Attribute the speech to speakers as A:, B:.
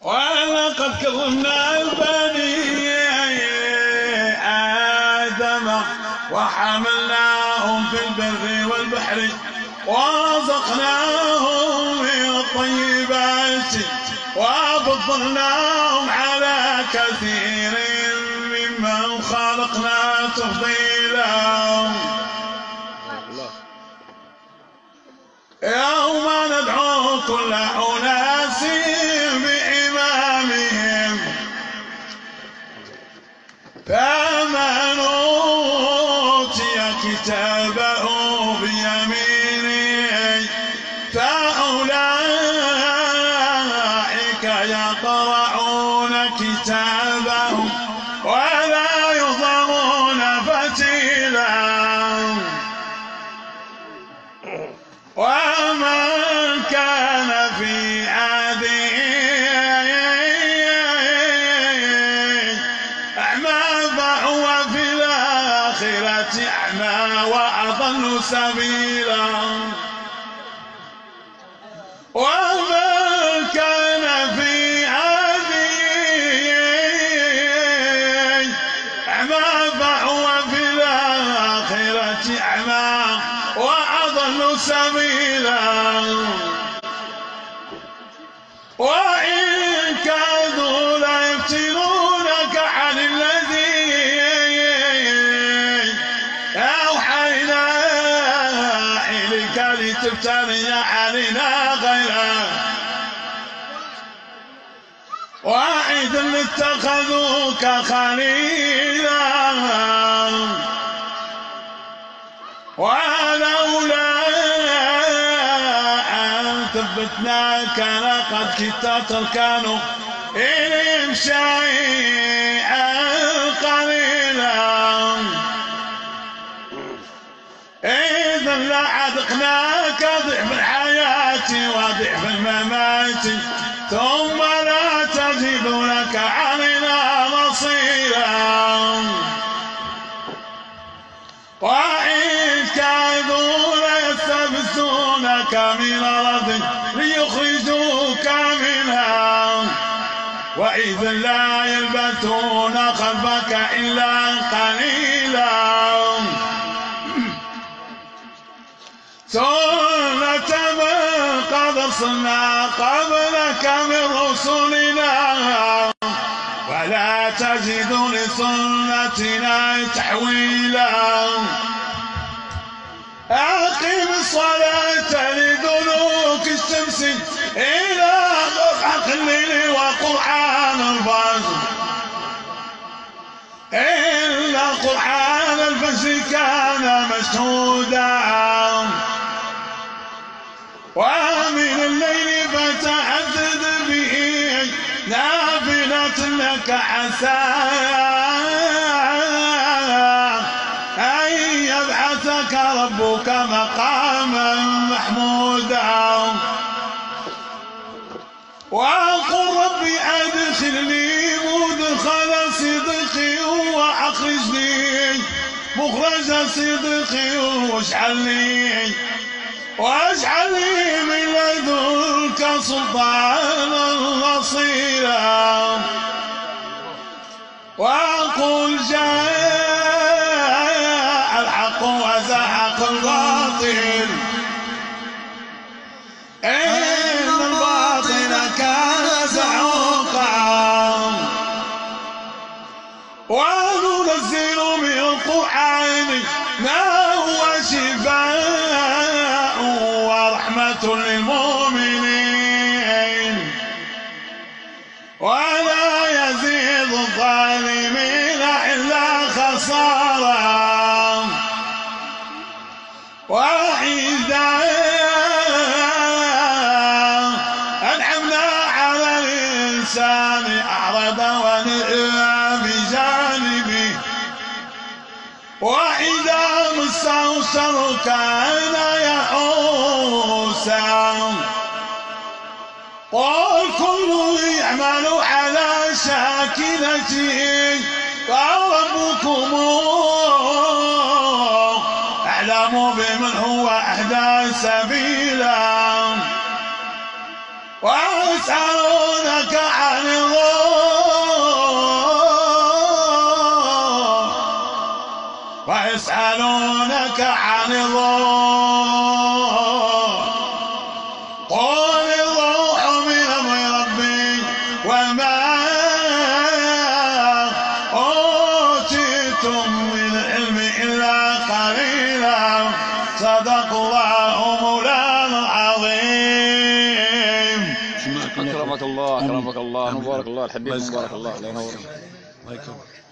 A: ولقد كرمنا البني آدم وحملناهم في البر والبحر ورزقناهم من الطيبات وفضلناهم على كثير كل أناس بإمامهم فمن أوتي كتابه بيمينه فأولئك يقرؤون كتابهم وأضل سبيلا. كان في فهو في الآخرة وأضل سبيلا. وإن إليك لتفتري علينا غيره وإذا اتخذوك خليلا. ولولا أن ثبتناك لقد كدت تركان لعذقناك ضعف الحياة وضعف الممات. ثم لا تجد لك علينا مصيرا. وإن كادوا ليستفزونك من أرض ليخرجوك منها. وإذا لا يلبثون خلفك إلا قليلا. أرسلنا قبلك من رسلنا. ولا تجد لسنتنا تحويلا. أقم الصلاة لدلوك الشمس إلى مضحك الليل وقرآن الفجر إن قرآن الفجر كان مشهودا. ومن الليل فتعدد به نافلة لك عسى أن يبعثك ربك مقاما محمودا. وقل رب أدخلني مدخل صدق وأخرجني مخرج صدق واجعل لي واجعل لي من لدنك سلطانا نصيرا وقل جاء الحق وزهق الباطل. ورحمة للمؤمنين ولا يزيد الظالمين إلا خسارا. وإذا أنعمنا على الإنسان أعرض ونئى بجانبه. وإذا الشر كان يئوسا قل كل يعمل على شاكلته. فربكم أعلم بمن هو أهدى سبيلا. ويسألونك عن الروح ويسألونك عن الروح صدق الله مولانا العظيم.
B: أكرمك الله أكرمك الله مبارك الله الحبيب مبارك الله الله ينور
C: الله يكرمك.